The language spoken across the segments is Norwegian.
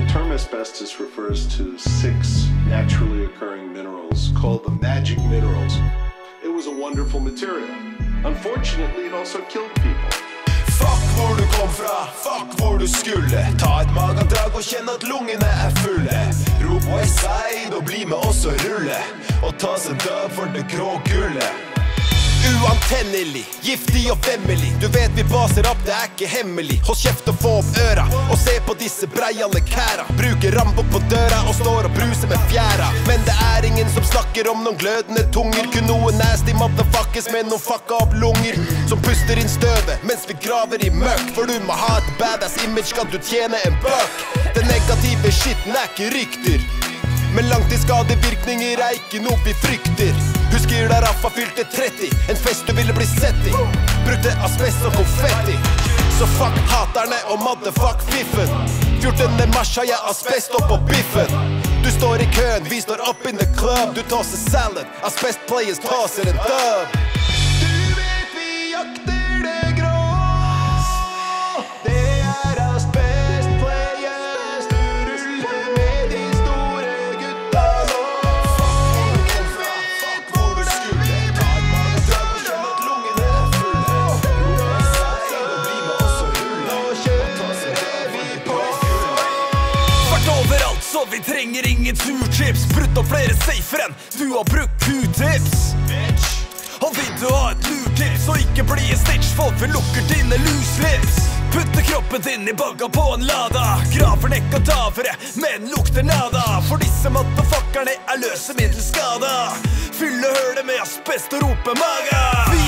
The term asbestos refers to six naturally occurring minerals called the magic minerals. It was a wonderful material. Unfortunately, it also killed people. Fuck hvor du kom fra, fuck hvor du skulle. Ta et magedrag og kjenn at lungene er fulle. Rop Westside og bli med oss og rulle. Og ta seg død for det grå gullet. Uantennelig, giftig og vemmelig. Du vet vi baser opp, det er ikke hemmelig. Hold kjeft og få opp øra, og se disse breiale kæra. Bruker rambukk på døra og står og bruser med fjæra. Men det er ingen som snakker om noen glødende tunger. Kun noen nasty motherfuckers med noen fucka opp lunger. Som puster inn støvet mens vi graver i møkk. For du må ha et badass image, skal du tjene en bøk. Den negative skitten er ikke rykter. Men langtidsskadevirkninger er ikke noe vi frykter. Husker da Raffa fylte 30, en fest du ville bli sett i. Brukte asbest og konfetti. Så fuck haterne og motherfuck fiffen. 14. mars har jeg asbest oppå biffen. Du står i køen, vi står up in the club. Du tosser salad, asbest players tosser en dub. Vi trenger ingen turchips. Brutt opp flere safer enn du har brukt q-tips. Og vil du ha et lurtips og ikke bli en stitch, folk vi lukker dine luslips lips. Putter kroppen din i bagga på en lada. Graver ned kadaveret, men lukter nada. For disse motherfuckerne er løse løsemiddelskada. Fylle hølet med asbest og rope maga. Vi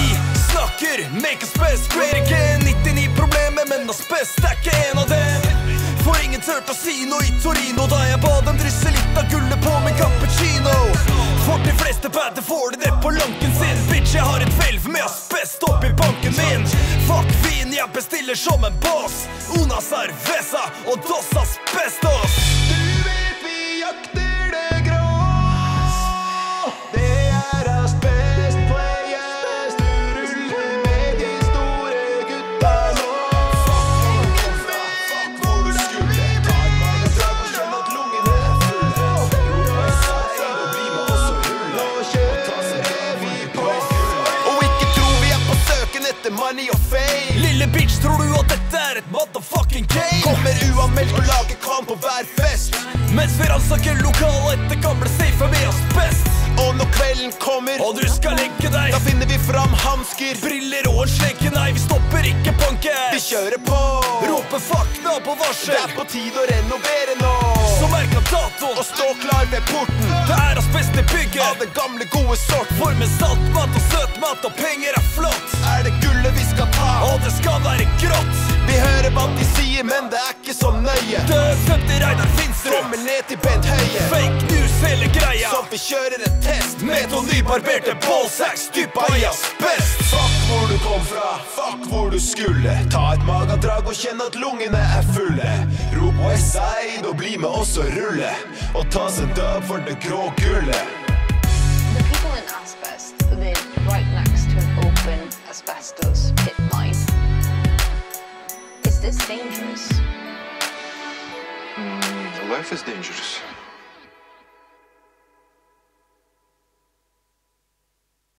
snakker make asbest great again. 99 Noe i Torino da jeg ba dem drysse litt av gullet på min cappuccino. For de fleste bader får de det på lanken sin. Bitch, jeg har et hvelv med asbest oppi banken min. Fuck vin, jeg bestiller som en boss. Una cerveza og dos asbestos. Du vet vi jakter money og fame. Lille bitch, tror du at dette er et motherfucking game? Kommer uanmeldt og lager kvam på hver fest. Mens vi ransaker lokalet etter gamle safer med asbest. Og når kvelden kommer, Og du skal legge deg. da finner vi fram hansker. Briller og en slenke. nei, vi stopper ikke Vi kjører på. Roper fuck på Det er på tide å renovere nå. Så merk av datoen. Og stå klar ved porten. Det er asbest i Av den gamle, gode sort. For med saltmat og søtmat og penger er flott. Hva de sier, men det er ikke så nøye. Død til Reidar Finsrud. Kommer ned til Bent Høie. Fake news hele greia. Så vi kjører en test Med to nybarberte ballsacks Du i asbest. Fuck hvor du kom fra, fuck hvor du skulle. Ta et magadrag og kjenn at lungene er fulle. Rop Westside og bli med oss og rulle. Og ta oss en dub for det grå gullet. The people in asbest live right next to an open asbestos pit. Is this dangerous? Mm. Life is dangerous.